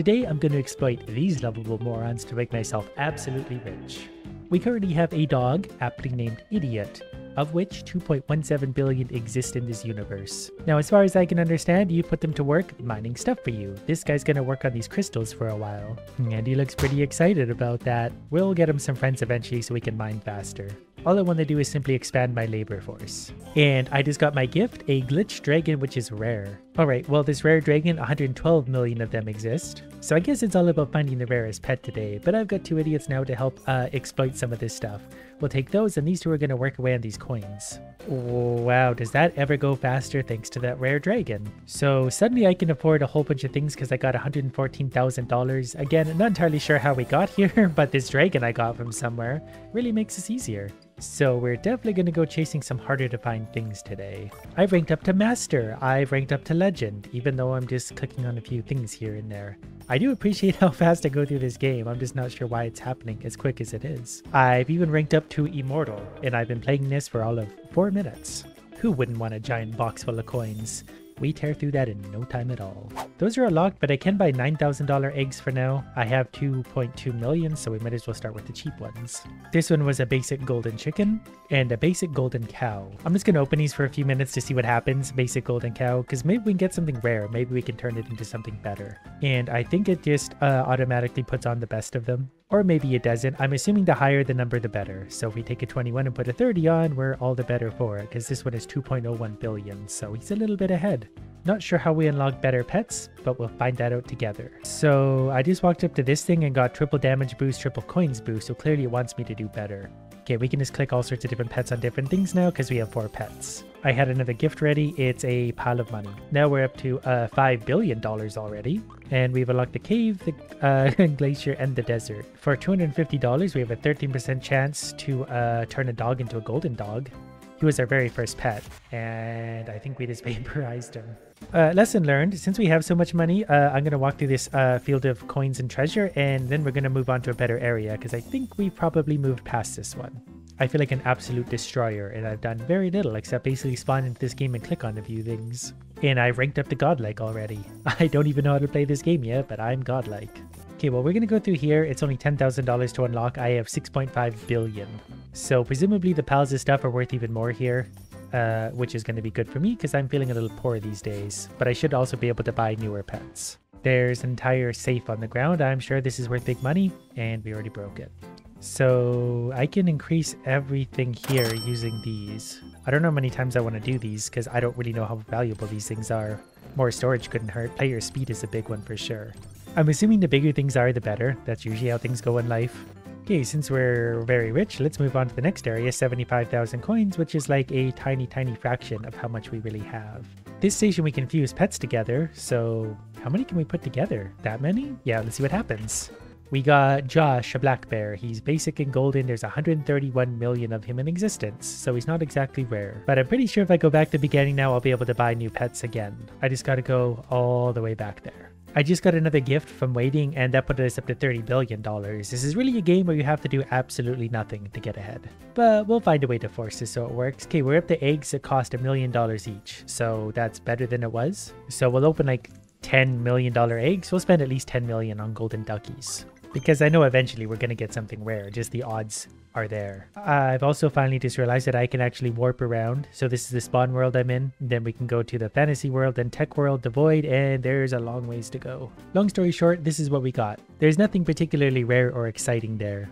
Today I'm going to exploit these lovable morons to make myself absolutely rich. We currently have a dog, aptly named Idiot, of which 2.17 billion exist in this universe. Now, as far as I can understand, you put them to work mining stuff for you. This guy's gonna work on these crystals for a while, and he looks pretty excited about that. We'll get him some friends eventually so we can mine faster. All I want to do is simply expand my labor force. And I just got my gift, a glitch dragon, which is rare. Alright, well this rare dragon, 112 million of them exist. So I guess it's all about finding the rarest pet today, but I've got two idiots now to help uh, exploit some of this stuff. We'll take those and these two are going to work away on these coins. Wow, does that ever go faster thanks to that rare dragon? So suddenly I can afford a whole bunch of things because I got $114,000. Again, not entirely sure how we got here, but this dragon I got from somewhere really makes this easier. So we're definitely going to go chasing some harder to find things today. I've ranked up to Master, I've ranked up to Legend, even though I'm just clicking on a few things here and there. I do appreciate how fast I go through this game, I'm just not sure why it's happening as quick as it is. I've even ranked up to Immortal, and I've been playing this for all of 4 minutes. Who wouldn't want a giant box full of coins? We tear through that in no time at all. Those are locked, but I can buy $9,000 eggs for now. I have 2.2 million, so we might as well start with the cheap ones. This one was a basic golden chicken and a basic golden cow. I'm just gonna open these for a few minutes to see what happens, basic golden cow, because maybe we can get something rare. Maybe we can turn it into something better. And I think it just uh, automatically puts on the best of them. Or maybe it doesn't. I'm assuming the higher the number, the better. So if we take a 21 and put a 30 on, we're all the better for it, because this one is 2.01 billion, so he's a little bit ahead. Not sure how we unlock better pets, but we'll find that out together. So I just walked up to this thing and got triple damage boost, triple coins boost, so clearly it wants me to do better. Okay, we can just click all sorts of different pets on different things now because we have four pets. I had another gift ready. It's a pile of money. Now we're up to uh, $5 billion already. And we've unlocked the cave, the uh, glacier, and the desert. For $250, we have a 13% chance to uh, turn a dog into a golden dog. He was our very first pet, and I think we just vaporized him. Uh, lesson learned, since we have so much money, uh, I'm going to walk through this uh, field of coins and treasure, and then we're going to move on to a better area, because I think we probably moved past this one. I feel like an absolute destroyer, and I've done very little except basically spawn into this game and click on a few things. And I've ranked up to godlike already. I don't even know how to play this game yet, but I'm godlike. Okay, well, we're going to go through here. It's only $10,000 to unlock. I have 6.5 billion. So presumably the pals stuff are worth even more here, uh, which is going to be good for me because I'm feeling a little poor these days. But I should also be able to buy newer pets. There's an entire safe on the ground. I'm sure this is worth big money, and we already broke it. So I can increase everything here using these. I don't know how many times I want to do these because I don't really know how valuable these things are. More storage couldn't hurt. Player speed is a big one for sure. I'm assuming the bigger things are, the better. That's usually how things go in life. Okay, since we're very rich, let's move on to the next area, 75,000 coins, which is like a tiny, tiny fraction of how much we really have. This station we can fuse pets together, so how many can we put together? That many? Yeah, let's see what happens. We got Josh, a black bear. He's basic and golden. There's 131 million of him in existence, so he's not exactly rare. But I'm pretty sure if I go back to the beginning now, I'll be able to buy new pets again. I just gotta go all the way back there. I just got another gift from waiting and that put us up to $30 billion. This is really a game where you have to do absolutely nothing to get ahead. But we'll find a way to force this so it works. Okay, we're up to eggs that cost a million dollars each. So that's better than it was. So we'll open like $10 million eggs. We'll spend at least 10 million on golden duckies. Because I know eventually we're going to get something rare, just the odds are there. I've also finally just realized that I can actually warp around. So this is the spawn world I'm in. Then we can go to the fantasy world, then tech world, the void, and there's a long ways to go. Long story short, this is what we got. There's nothing particularly rare or exciting there.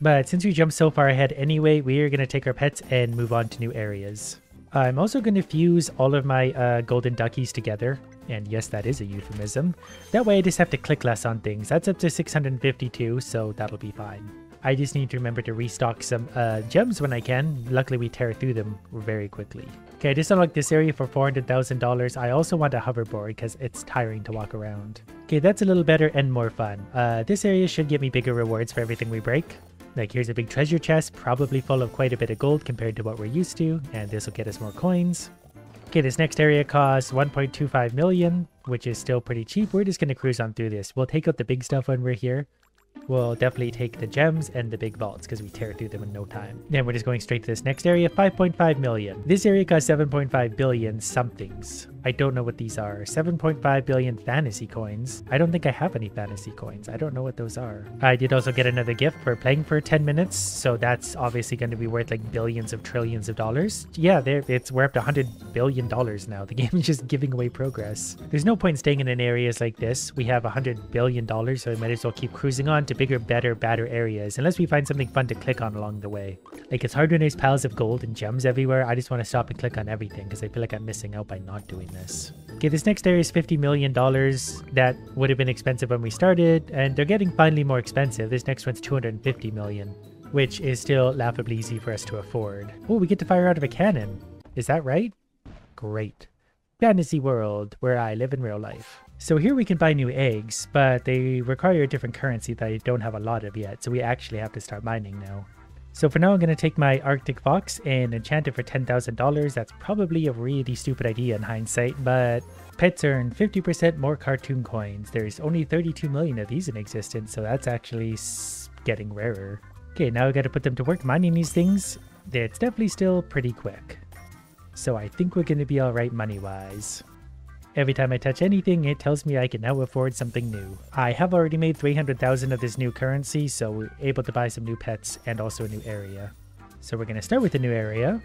But since we jumped so far ahead anyway, we are going to take our pets and move on to new areas. I'm also going to fuse all of my uh, golden duckies together. And yes, that is a euphemism. That way I just have to click less on things. That's up to 652, so that'll be fine. I just need to remember to restock some uh, gems when I can. Luckily, we tear through them very quickly. Okay, I just unlocked this area for $400,000. I also want a hoverboard because it's tiring to walk around. Okay, that's a little better and more fun. Uh, this area should give me bigger rewards for everything we break. Like here's a big treasure chest, probably full of quite a bit of gold compared to what we're used to, and this will get us more coins. Okay, this next area costs 1.25 million, which is still pretty cheap. We're just to cruise on through this. We'll take out the big stuff when we're here. We'll definitely take the gems and the big vaults because we tear through them in no time. Then we're just going straight to this next area, 5.5 million. This area costs 7.5 billion somethings. I don't know what these are. 7.5 billion fantasy coins. I don't think I have any fantasy coins. I don't know what those are. I did also get another gift for playing for 10 minutes, so that's obviously going to be worth like billions of trillions of dollars. Yeah, there it's we're up to 100 billion dollars now. The game is just giving away progress. There's no point staying in an areas like this. We have 100 billion dollars, so we might as well keep cruising on to bigger, better, badder areas, unless we find something fun to click on along the way. Like it's hard when there's piles of gold and gems everywhere. I just want to stop and click on everything because I feel like I'm missing out by not doing this. Okay, this next area is $50 million. That would have been expensive when we started, and they're getting finally more expensive. This next one's 250 million, which is still laughably easy for us to afford. Oh, we get to fire out of a cannon. Is that right? Great. Fantasy world, where I live in real life. So here we can buy new eggs, but they require a different currency that I don't have a lot of yet, so we actually have to start mining now. So for now, I'm going to take my Arctic Fox and enchant it for $10,000. That's probably a really stupid idea in hindsight, but pets earn 50% more cartoon coins. There's only 32 million of these in existence, so that's actually getting rarer. Okay, now I got to put them to work mining these things. It's definitely still pretty quick. So I think we're going to be alright money-wise. Every time I touch anything, it tells me I can now afford something new. I have already made 300,000 of this new currency, so we're able to buy some new pets and also a new area. So we're to start with a new area,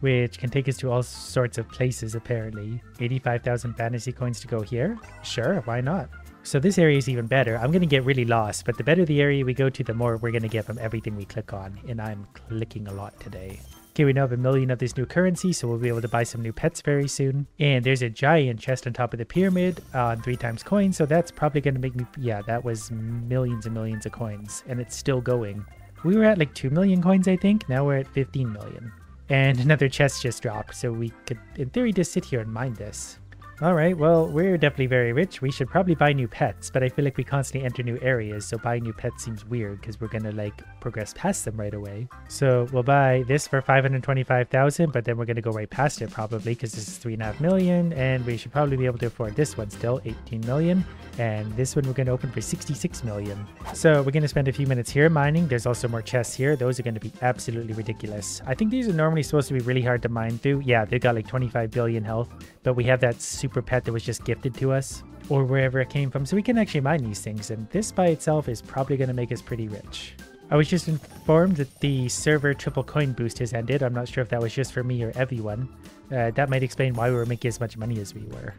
which can take us to all sorts of places apparently. 85,000 fantasy coins to go here? Sure, why not? So this area is even better. I'm to get really lost, but the better the area we go to, the more we're to get from everything we click on, and I'm clicking a lot today. Okay, we now have a million of this new currency, so we'll be able to buy some new pets very soon. And there's a giant chest on top of the pyramid on three times coins, so that's probably going to make me... Yeah, that was millions and millions of coins, and it's still going. We were at like 2 million coins, I think. Now we're at 15 million. And another chest just dropped, so we could, in theory, just sit here and mine this. Alright, well, we're definitely very rich. We should probably buy new pets, but I feel like we constantly enter new areas, so buying new pets seems weird because we're gonna, like, progress past them right away. So we'll buy this for 525000 but then we're gonna go right past it probably because this is 3.5 million, and we should probably be able to afford this one still, 18 million. And this one we're gonna open for 66 million. So we're gonna spend a few minutes here mining. There's also more chests here. Those are gonna be absolutely ridiculous. I think these are normally supposed to be really hard to mine through. Yeah, they've got like 25 billion health, but we have that super pet that was just gifted to us or wherever it came from. So we can actually mine these things. And this by itself is probably going to make us pretty rich. I was just informed that the server triple coin boost has ended. I'm not sure if that was just for me or everyone. Uh, that might explain why we were making as much money as we were.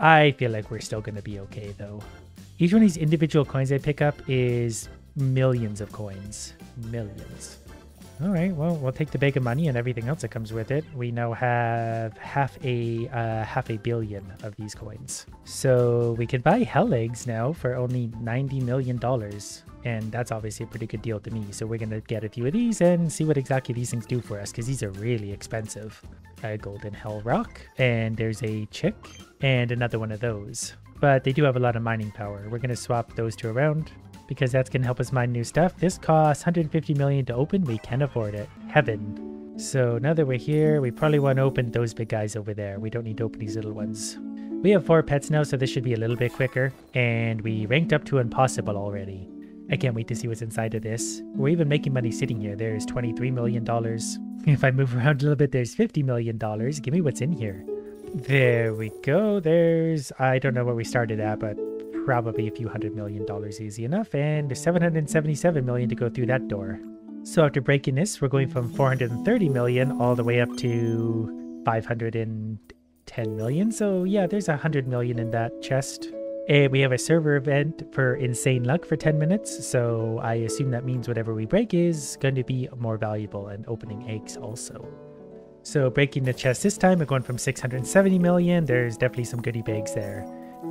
I feel like we're still going to be okay though. Each one of these individual coins I pick up is millions of coins. Millions. All right, well, we'll take the bag of money and everything else that comes with it. We now have half a uh, half a billion of these coins. So we can buy hell eggs now for only $90 million. And that's obviously a pretty good deal to me. So we're going to get a few of these and see what exactly these things do for us because these are really expensive. A golden hell rock, and there's a chick, and another one of those. But they do have a lot of mining power. We're going to swap those two around because that's going to help us mine new stuff. This costs 150 million to open. We can afford it. Heaven. So now that we're here, we probably want to open those big guys over there. We don't need to open these little ones. We have four pets now, so this should be a little bit quicker. And we ranked up to impossible already. I can't wait to see what's inside of this. We're even making money sitting here. There's $23 million. If I move around a little bit, there's $50 million. Give me what's in here. There we go. There's, I don't know where we started at, but probably a few hundred million dollars easy enough, and there's 777 million to go through that door. So after breaking this, we're going from 430 million all the way up to 510 million. So yeah, there's 100 million in that chest. And we have a server event for insane luck for 10 minutes, so I assume that means whatever we break is going to be more valuable and opening eggs also. So breaking the chest this time, we're going from 670 million. There's definitely some goodie bags there.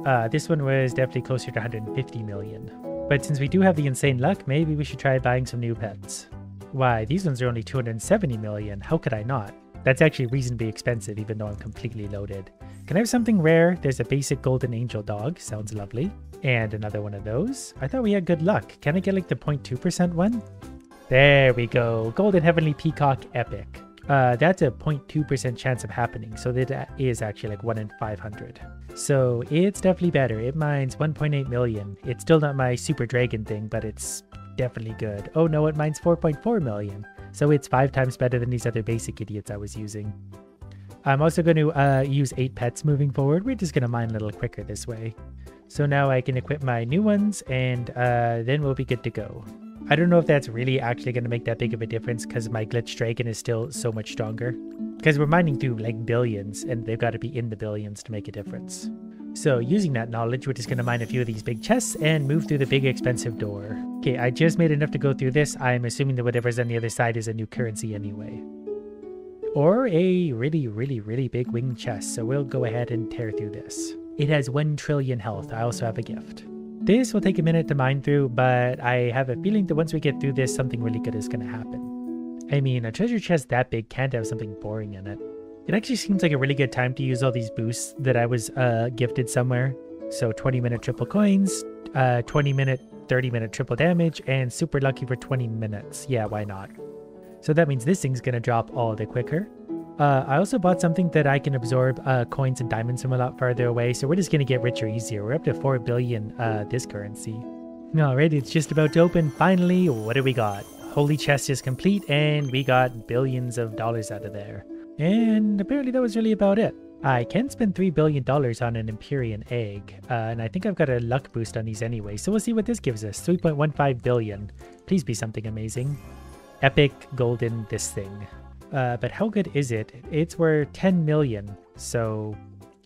Uh, this one was definitely closer to 150 million. But since we do have the insane luck, maybe we should try buying some new pets. Why, these ones are only 270 million. How could I not? That's actually reasonably expensive, even though I'm completely loaded. Can I have something rare? There's a basic golden angel dog. Sounds lovely. And another one of those. I thought we had good luck. Can I get like the 0.2% one? There we go. Golden Heavenly Peacock Epic. Uh, that's a 0.2% chance of happening, so that is actually like 1 in 500. So it's definitely better. It mines 1.8 million. It's still not my Super Dragon thing, but it's definitely good. Oh no, it mines 4.4 million. So it's five times better than these other basic idiots I was using. I'm also going to uh, use 8 pets moving forward. We're just going to mine a little quicker this way. So now I can equip my new ones and uh, then we'll be good to go. I don't know if that's really actually going to make that big of a difference because my Glitch Dragon is still so much stronger. Because we're mining through like billions and they've got to be in the billions to make a difference. So using that knowledge, we're just going to mine a few of these big chests and move through the big expensive door. Okay, I just made enough to go through this. I'm assuming that whatever's on the other side is a new currency anyway. Or a really, really, really big winged chest, so we'll go ahead and tear through this. It has 1 trillion health. I also have a gift. This will take a minute to mine through, but I have a feeling that once we get through this, something really good is going to happen. I mean, a treasure chest that big can't have something boring in it. It actually seems like a really good time to use all these boosts that I was uh, gifted somewhere. So 20 minute triple coins, uh, 20 minute, 30 minute triple damage, and super lucky for 20 minutes. Yeah, why not? So that means this thing's going to drop all the quicker. Uh, I also bought something that I can absorb uh, coins and diamonds from a lot farther away, so we're just to get richer easier. We're up to 4 billion uh, this currency. Alright, it's just about to open. Finally, what do we got? Holy chest is complete, and we got billions of dollars out of there. And apparently that was really about it. I can spend $3 billion on an Empyrean egg, uh, and I think I've got a luck boost on these anyway, so we'll see what this gives us. 3.15 billion. Please be something amazing. Epic golden this thing. Uh, but how good is it? It's worth 10 million, so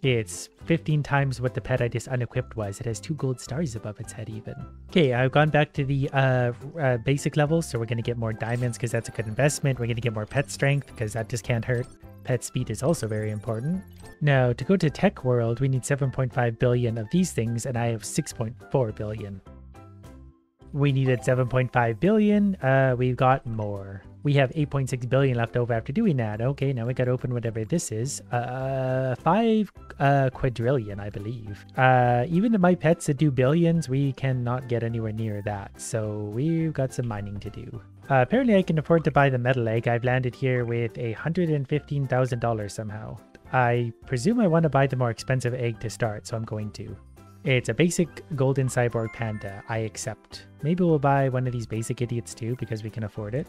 it's 15 times what the pet I just unequipped was. It has two gold stars above its head even. Okay, I've gone back to the uh, uh, basic level, so we're going to get more diamonds because that's a good investment. We're going to get more pet strength because that just can't hurt. Pet speed is also very important. Now, to go to tech world, we need 7.5 billion of these things, and I have 6.4 billion. We needed 7.5 billion, uh, we've got more we have 8.6 billion left over after doing that. Okay, now we got to open whatever this is. Uh, five uh, quadrillion, I believe. Uh, even my pets that do billions, we cannot get anywhere near that. So we've got some mining to do. Uh, apparently I can afford to buy the metal egg. I've landed here with a $115,000 somehow. I presume I want to buy the more expensive egg to start, so I'm going to. It's a basic golden cyborg panda. I accept. Maybe we'll buy one of these basic idiots too because we can afford it.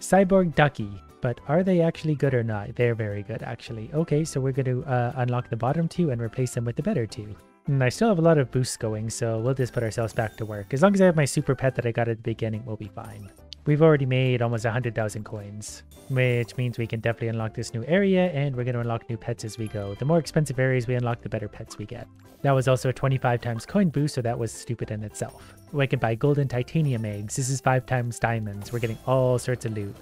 Cyborg Ducky. But are they actually good or not? They're very good, actually. Okay, so we're going to uh, unlock the bottom two and replace them with the better two. And I still have a lot of boosts going, so we'll just put ourselves back to work. As long as I have my super pet that I got at the beginning, we'll be fine. We've already made almost 100,000 coins, which means we can definitely unlock this new area, and we're going to unlock new pets as we go. The more expensive areas we unlock, the better pets we get. That was also a 25 times coin boost, so that was stupid in itself. We can buy golden titanium eggs. This is 5 times diamonds. We're getting all sorts of loot.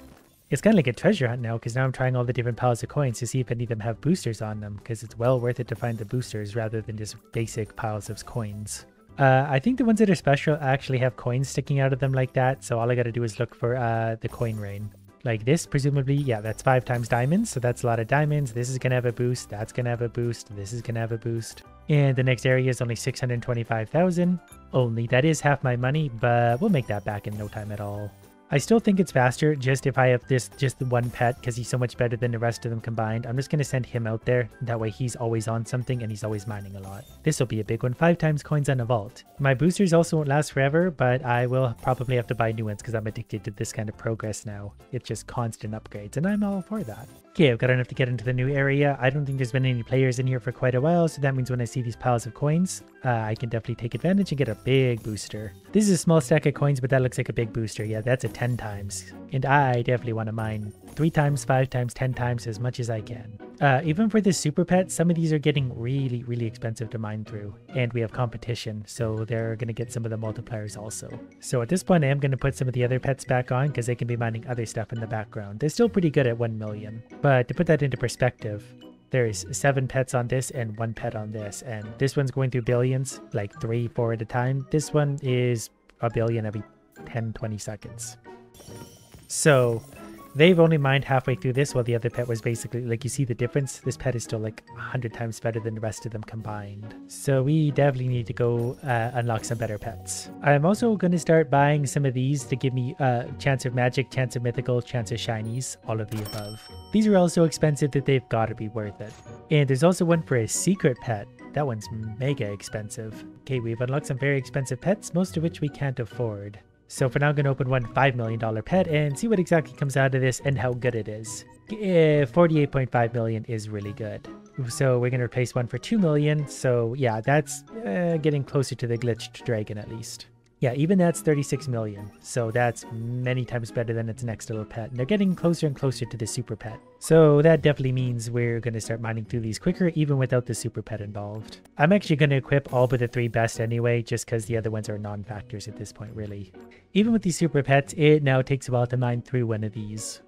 It's kind of like a treasure hunt now because now I'm trying all the different piles of coins to see if any of them have boosters on them because it's well worth it to find the boosters rather than just basic piles of coins. Uh, I think the ones that are special actually have coins sticking out of them like that, so all I gotta do is look for uh, the coin rain. Like this, presumably, yeah, that's five times diamonds, so that's a lot of diamonds. This is gonna have a boost, that's gonna have a boost, this is gonna have a boost. And the next area is only 625,000. Only, that is half my money, but we'll make that back in no time at all. I still think it's faster just if I have this just one pet because he's so much better than the rest of them combined. I'm just going to send him out there. That way he's always on something and he's always mining a lot. This will be a big one. Five times coins on a vault. My boosters also won't last forever, but I will probably have to buy new ones because I'm addicted to this kind of progress now. It's just constant upgrades and I'm all for that. Okay, I've got enough to get into the new area. I don't think there's been any players in here for quite a while, so that means when I see these piles of coins, uh, I can definitely take advantage and get a big booster. This is a small stack of coins, but that looks like a big booster. Yeah, that's a 10 times. And I definitely want to mine 3 times, 5 times, 10 times as much as I can. Uh, even for the super pet, some of these are getting really, really expensive to mine through. And we have competition, so they're going to get some of the multipliers also. So at this point, I am going to put some of the other pets back on because they can be mining other stuff in the background. They're still pretty good at 1 million. But to put that into perspective, there's seven pets on this and one pet on this. And this one's going through billions, like three, four at a time. This one is a billion every 10, 20 seconds. So They've only mined halfway through this while the other pet was basically, like you see the difference? This pet is still like 100 times better than the rest of them combined. So we definitely need to go uh, unlock some better pets. I'm also going to start buying some of these to give me uh, chance of magic, chance of mythical, chance of shinies, all of the above. These are all so expensive that they've got to be worth it. And there's also one for a secret pet. That one's mega expensive. Okay, we've unlocked some very expensive pets, most of which we can't afford. So for now, I'm going to open one $5 million pet and see what exactly comes out of this and how good it is. Uh, 48.5 million is really good. So we're going to replace one for 2 million. So yeah, that's uh, getting closer to the glitched dragon at least. Yeah, even that's 36 million. So that's many times better than its next little pet. And they're getting closer and closer to the super pet. So that definitely means we're going to start mining through these quicker even without the super pet involved. I'm actually going to equip all but the three best anyway, just because the other ones are non-factors at this point, really. Even with these super pets, it now takes a while to mine through one of these.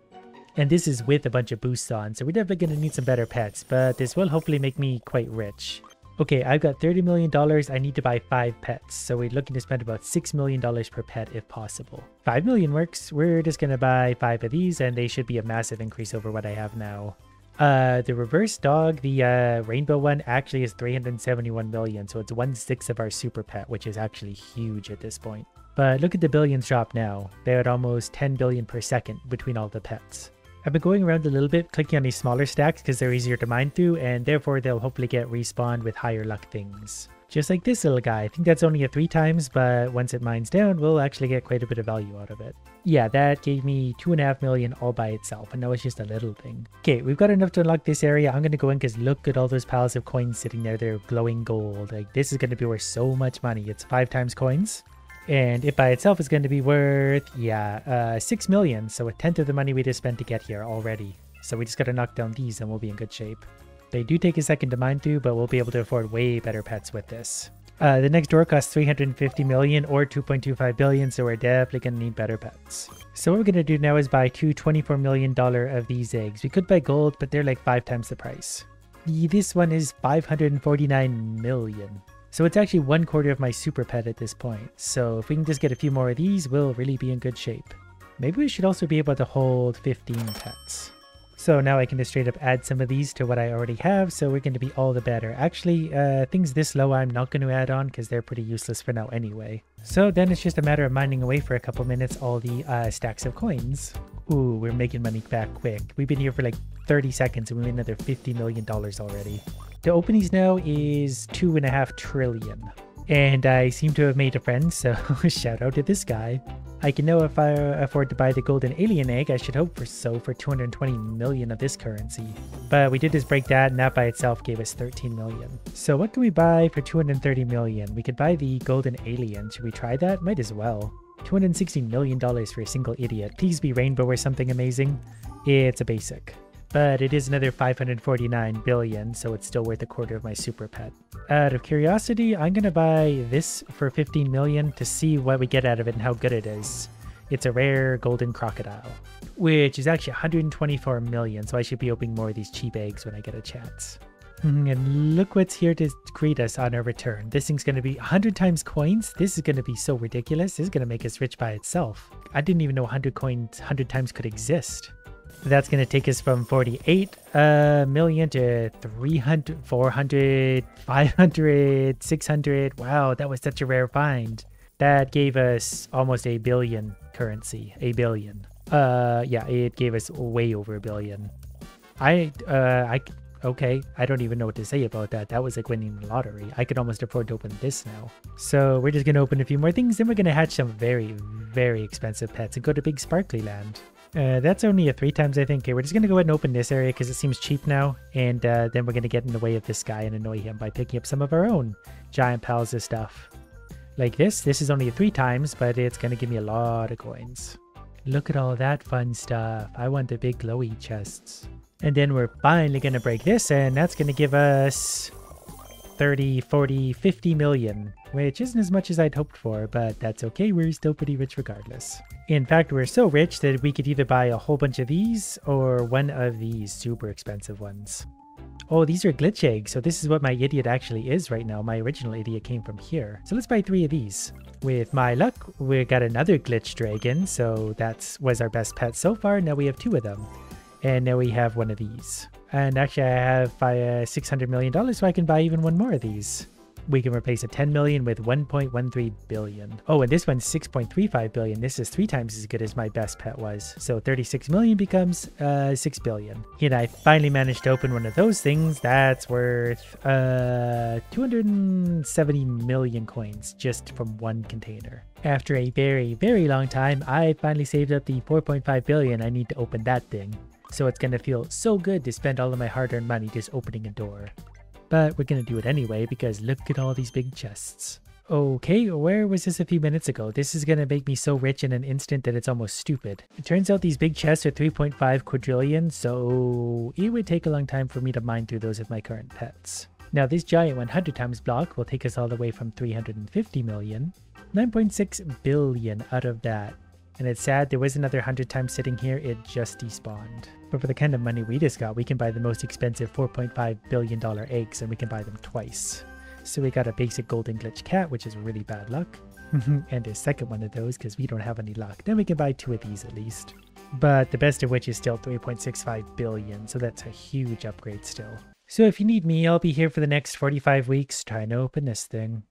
And this is with a bunch of boosts on, so we're definitely going to need some better pets, but this will hopefully make me quite rich. Okay, I've got $30 million. I need to buy five pets. So we're looking to spend about $6 million per pet if possible. 5 million works. We're just going to buy five of these and they should be a massive increase over what I have now. Uh, the reverse dog, the uh, rainbow one, actually is 371 million. So it's one sixth of our super pet, which is actually huge at this point. But look at the billions drop now. They're at almost 10 billion per second between all the pets. I've been going around a little bit, clicking on these smaller stacks because they're easier to mine through, and therefore they'll hopefully get respawned with higher luck things. Just like this little guy. I think that's only a three times, but once it mines down, we'll actually get quite a bit of value out of it. Yeah, that gave me two and a half million all by itself, and that was just a little thing. Okay, we've got enough to unlock this area. I'm to go in because look at all those piles of coins sitting there. They're glowing gold. Like, this is to be worth so much money. It's five times coins. And it by itself is going to be worth, yeah, uh, 6 million. So a tenth of the money we just spent to get here already. So we just got to knock down these and we'll be in good shape. They do take a second to mine through, but we'll be able to afford way better pets with this. Uh, the next door costs 350 million or 2.25 billion, so we're definitely going to need better pets. So what we're going to do now is buy two $24 million of these eggs. We could buy gold, but they're like five times the price. This one is 549 million. So it's actually one quarter of my super pet at this point. So if we can just get a few more of these, we'll really be in good shape. Maybe we should also be able to hold 15 pets. So now I can just straight up add some of these to what I already have, so we're going to be all the better. Actually, uh, things this low I'm not going to add on because they're pretty useless for now anyway. So then it's just a matter of mining away for a couple minutes all the uh, stacks of coins. Ooh, we're making money back quick. We've been here for like 30 seconds and we made another $50 million already. The openings now is two and a half trillion. And I seem to have made a friend, so shout out to this guy. I can know if I afford to buy the golden alien egg, I should hope for so for 220 million of this currency. But we did just break that, and that by itself gave us 13 million. So what can we buy for 230 million? We could buy the golden alien. Should we try that? Might as well. $260 million for a single idiot. Please be rainbow or something amazing. It's a basic but it is another 549 billion, so it's still worth a quarter of my super pet. Out of curiosity, I'm gonna buy this for 15 million to see what we get out of it and how good it is. It's a rare golden crocodile, which is actually 124 million, so I should be opening more of these cheap eggs when I get a chance. Hmm, and look what's here to greet us on our return. This thing's going to be 100 times coins. This is going to be so ridiculous. This is going to make us rich by itself. I didn't even know 100 coins 100 times could exist. That's going to take us from 48 uh, million to 300, 400, 500, 600. Wow, that was such a rare find. That gave us almost a billion currency. A billion. Uh, yeah, it gave us way over a billion. I, uh, I, okay, I don't even know what to say about that. That was like winning the lottery. I could almost afford to open this now. So we're just going to open a few more things, then we're going to hatch some very, very expensive pets and go to Big Sparkly Land. Uh, that's only a three times, I think. Okay, we're just going to go ahead and open this area because it seems cheap now. And uh, then we're going to get in the way of this guy and annoy him by picking up some of our own giant piles of stuff. Like this. This is only a three times, but it's going to give me a lot of coins. Look at all that fun stuff. I want the big glowy chests. And then we're finally going to break this, and that's going to give us 30, 40, 50 million, which isn't as much as I'd hoped for, but that's okay, we're still pretty rich regardless. In fact, we're so rich that we could either buy a whole bunch of these or one of these super expensive ones. Oh, these are glitch eggs, so this is what my idiot actually is right now. My original idiot came from here. So let's buy three of these. With my luck, we got another glitch dragon, so that was our best pet so far. Now we have two of them. And now we have one of these. And actually I have uh, $600 million, so I can buy even one more of these we can replace a 10 million with 1.13 billion. Oh, and this one's 6.35 billion. This is three times as good as my best pet was. So 36 million becomes uh, 6 billion. And I finally managed to open one of those things that's worth uh, 270 million coins just from one container. After a very, very long time, I finally saved up the 4.5 billion I need to open that thing. So it's gonna feel so good to spend all of my hard-earned money just opening a door. But we're gonna do it anyway because look at all these big chests. Okay, where was this a few minutes ago? This is gonna make me so rich in an instant that it's almost stupid. It turns out these big chests are 3.5 quadrillion, so it would take a long time for me to mine through those with my current pets. Now this giant 100 times block will take us all the way from 350 million. 9.6 billion out of that and it's sad there was another 100 times sitting here, it just despawned. But for the kind of money we just got, we can buy the most expensive $4.5 billion eggs and we can buy them twice. So we got a basic golden glitch cat, which is really bad luck. and a second one of those because we don't have any luck. Then we can buy two of these at least. But the best of which is still 3.65 billion, so that's a huge upgrade still. So if you need me, I'll be here for the next 45 weeks trying to open this thing.